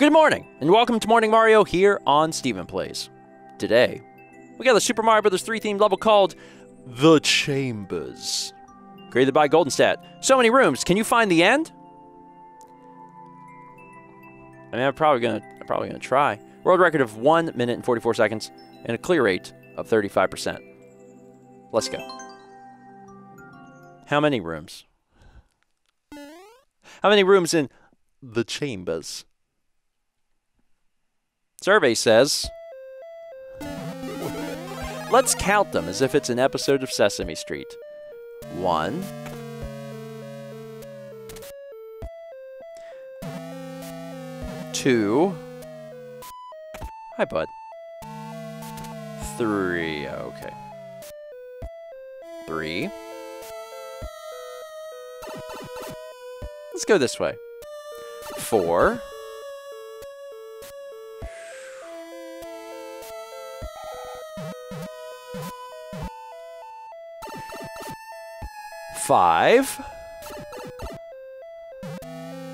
Good morning, and welcome to Morning Mario here on Stephen Plays. Today, we got the Super Mario Bros. 3 themed level called The Chambers. Created by Goldenstat. So many rooms, can you find the end? I mean, I'm probably gonna, I'm probably gonna try. World record of 1 minute and 44 seconds, and a clear rate of 35%. Let's go. How many rooms? How many rooms in the chambers? Survey says. Let's count them as if it's an episode of Sesame Street. One. Two. Hi, bud. Three. Okay. Three. Let's go this way. Four. Five.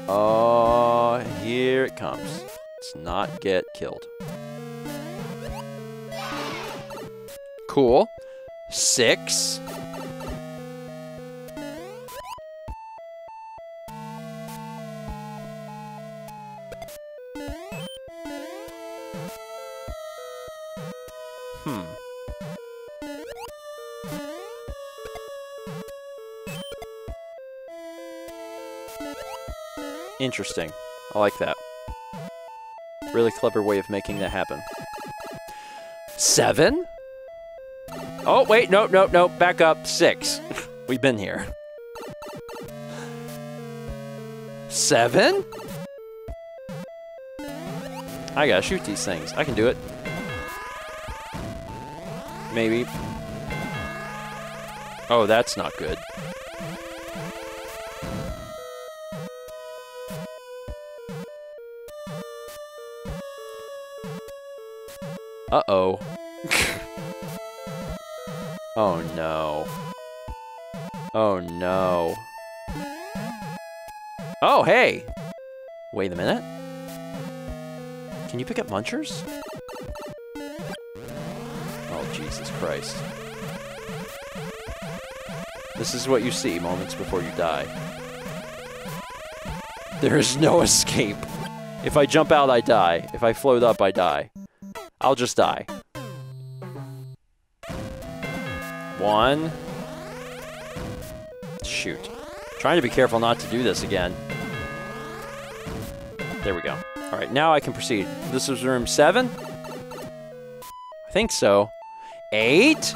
Oh, here it comes. Let's not get killed. Cool. Six. Interesting. I like that. Really clever way of making that happen. Seven? Oh, wait, nope, nope, nope. back up. Six. We've been here. Seven? I gotta shoot these things. I can do it. Maybe. Oh, that's not good. Uh-oh. oh, no. Oh, no. Oh, hey! Wait a minute. Can you pick up munchers? Oh, Jesus Christ. This is what you see moments before you die. There is no escape. If I jump out, I die. If I float up, I die. I'll just die. One. Shoot. Trying to be careful not to do this again. There we go. All right, now I can proceed. This is room seven? I think so. Eight?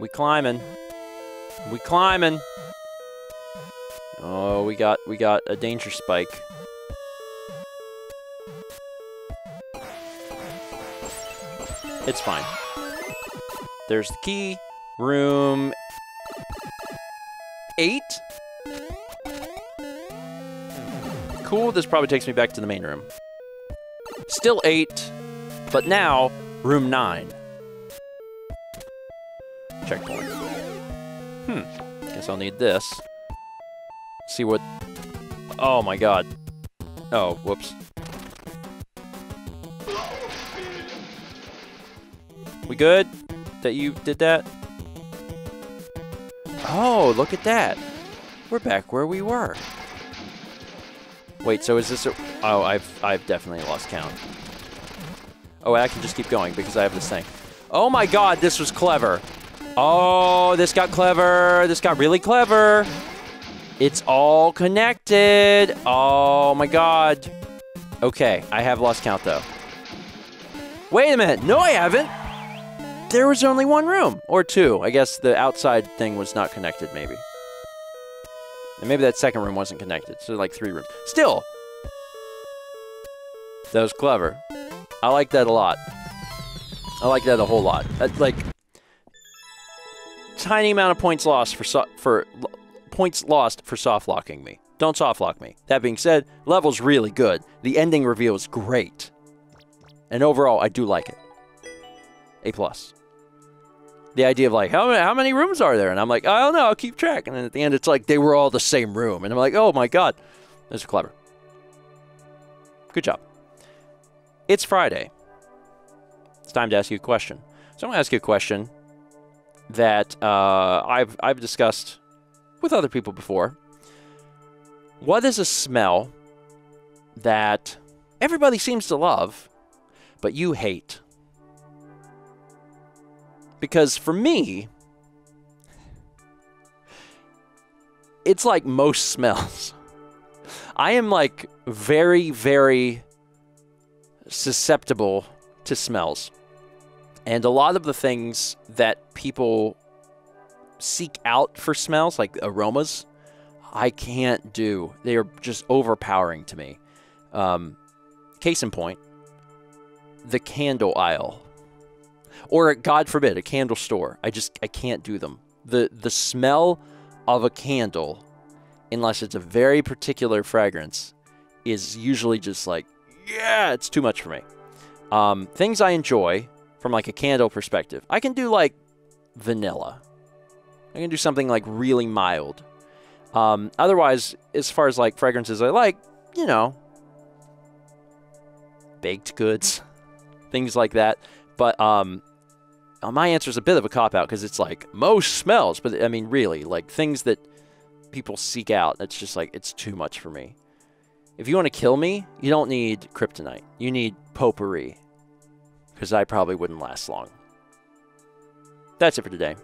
We climbing. We climbing. Oh, we got we got a danger spike. It's fine. There's the key. Room eight. Cool, this probably takes me back to the main room. Still eight, but now room nine. Checkpoint. Hmm, guess I'll need this. See what... Oh my god. Oh, whoops. We good? That you did that? Oh, look at that. We're back where we were. Wait, so is this a... Oh, I've, I've definitely lost count. Oh, I can just keep going because I have this thing. Oh my god, this was clever. Oh, this got clever. This got really clever. It's all connected. Oh my god. Okay, I have lost count though. Wait a minute. No, I haven't. There was only one room. Or two. I guess the outside thing was not connected, maybe. And maybe that second room wasn't connected. So like three rooms. Still. That was clever. I like that a lot. I like that a whole lot. That, like tiny amount of points lost for so for points lost for soft locking me. Don't soft lock me. That being said, level's really good. The ending reveal is great. And overall, I do like it. A plus. The idea of like, how many, how many rooms are there? And I'm like, I don't know, I'll keep track. And then at the end, it's like they were all the same room. And I'm like, oh my God. Are clever. Good job. It's Friday. It's time to ask you a question. So I'm going to ask you a question that uh, I've I've discussed with other people before. What is a smell that everybody seems to love, but you hate? Because for me, it's like most smells. I am like very, very susceptible to smells. And a lot of the things that people seek out for smells, like aromas, I can't do. They are just overpowering to me. Um, case in point, the candle aisle, or God forbid, a candle store. I just I can't do them. the The smell of a candle, unless it's a very particular fragrance, is usually just like yeah, it's too much for me. Um, things I enjoy from like a candle perspective, I can do like vanilla. I can do something like really mild. Um, otherwise, as far as like fragrances I like, you know, baked goods, things like that. But um, uh, my answer is a bit of a cop out because it's like most smells, but I mean, really, like things that people seek out. It's just like it's too much for me. If you want to kill me, you don't need kryptonite. You need potpourri. Because I probably wouldn't last long. That's it for today.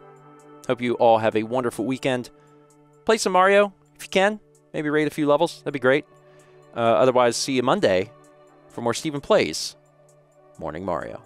Hope you all have a wonderful weekend. Play some Mario if you can. Maybe rate a few levels. That'd be great. Uh, otherwise, see you Monday for more Stephen Plays Morning Mario.